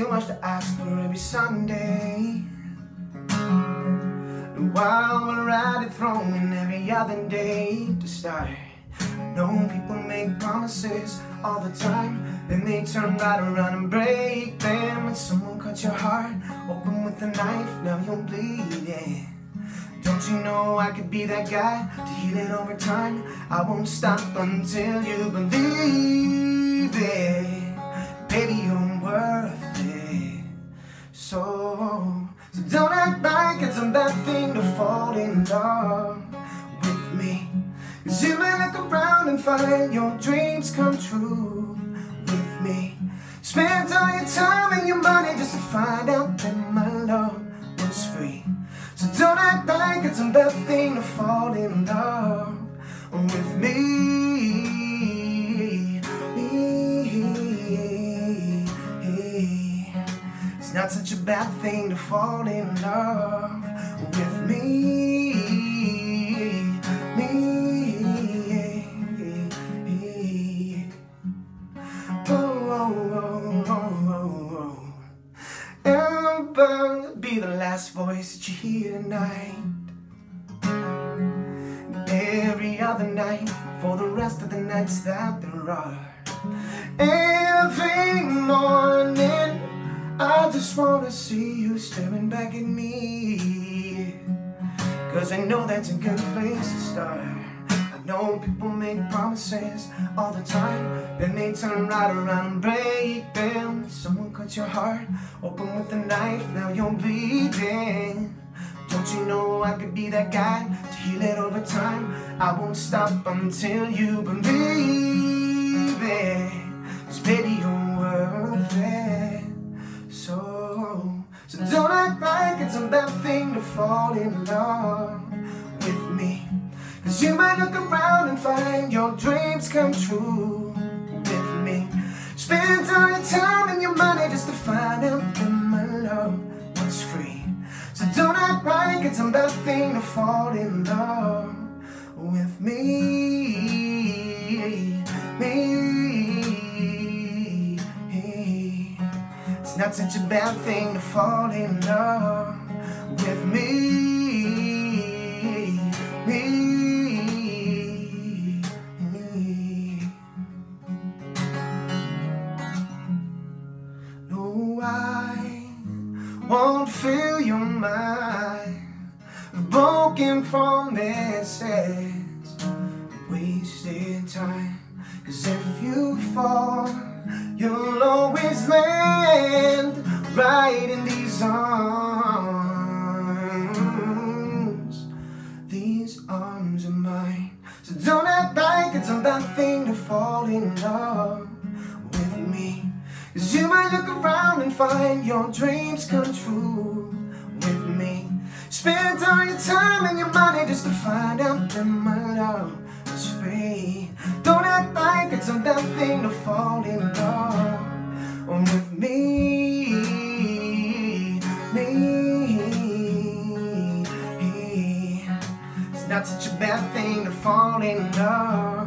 too much to ask for every Sunday. While we're at it, throwing every other day to start. I know people make promises all the time, then they turn right around and break them. When someone cuts your heart open with a knife, now you're bleeding. Don't you know I could be that guy to heal it over time? I won't stop until you believe it. Baby, you're worth it. So, so don't act like it's a bad thing to fall in love with me. Cause you may look around and find your dreams come true with me. Spend all your time and your money just to find out that my love was free. So don't act like it's a bad thing to fall in love such a bad thing to fall in love with me. Me. Oh, oh, oh, oh. oh. I'm bound be the last voice that you hear tonight. Every other night, for the rest of the nights that there are. Every morning, just wanna see you staring back at me. Cause I know that's a good place to start. I know people make promises all the time, then they turn right around and break them. Someone cut your heart open with a knife, now you're bleeding. Don't you know I could be that guy to heal it over time? I won't stop until you believe it. Cause baby, you're worth it. So, don't act like it's a bad thing to fall in love with me. Cause you might look around and find your dreams come true with me. Spend all your time and your money just to find out that my love was free. So don't act like it's a bad thing to fall in love with me. Me. Not such a bad thing to fall in love with me. Me. No, I won't fill your mind broken promises, wasted time. Cause if you fall, you'll always land right in these arms. These arms are mine. So don't act like it's a bad thing to fall in love with me. Cause you might look around and find your dreams come true with me. Spend all your time and your money just to find out that my love is free. Don't act like it's a bad thing to fall in love not such a bad thing to fall in love